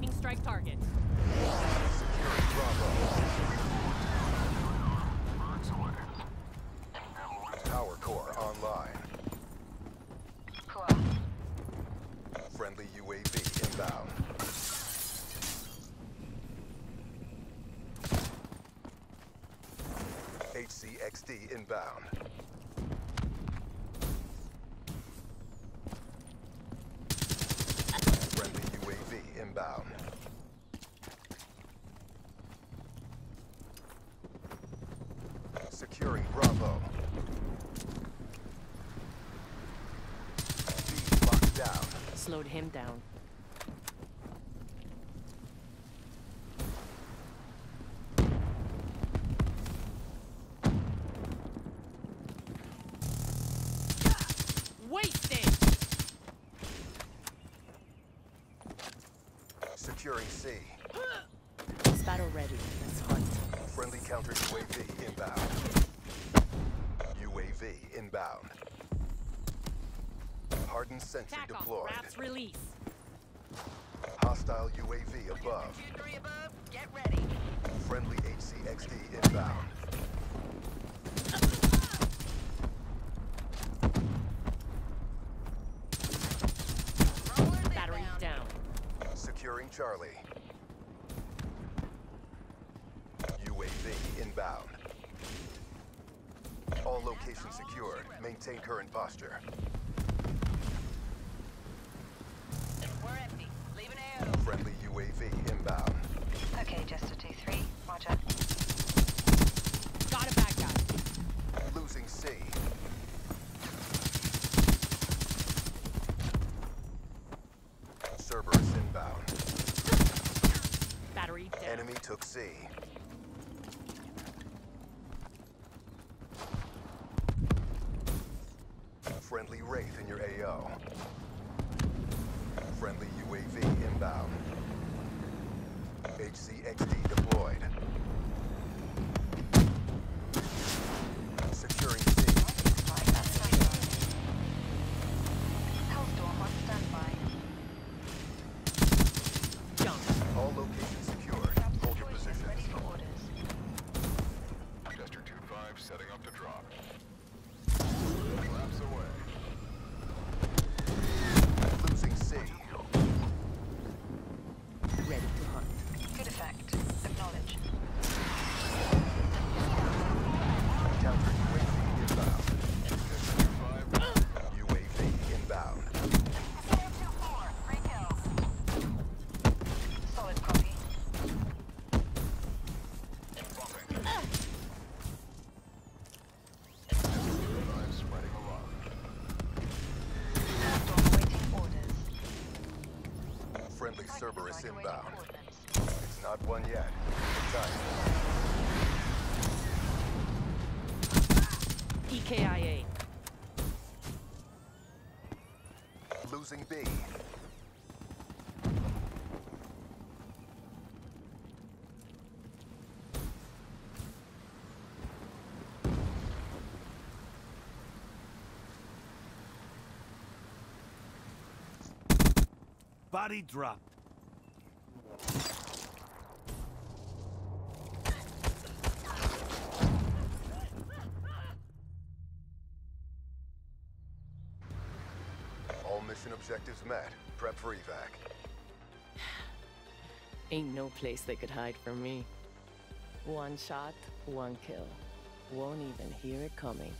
Lightning strike target. Power core online. Cool. Friendly UAV inbound. HCXD inbound. Friendly UAV inbound. Securing Bravo. Locked down. Slowed him down. Securing C. Battle ready. Let's hunt. Friendly counter UAV inbound. UAV inbound. Hardened sentry Tack off. deployed. RAPS release. Hostile UAV above. Above, get ready. Friendly HCXD inbound. Rollers Battery inbound. down. Securing Charlie. UAV inbound. All locations secured. Maintain current posture. We're empty. Leaving AO. Friendly UAV inbound. Enemy took C. Friendly Wraith in your AO. Friendly UAV inbound. HCXD deployed. Cerberus inbound. It's not one yet. Good time. EKIA. Losing B. Body drop. All mission objectives met. Prep for evac. Ain't no place they could hide from me. One shot, one kill. Won't even hear it coming.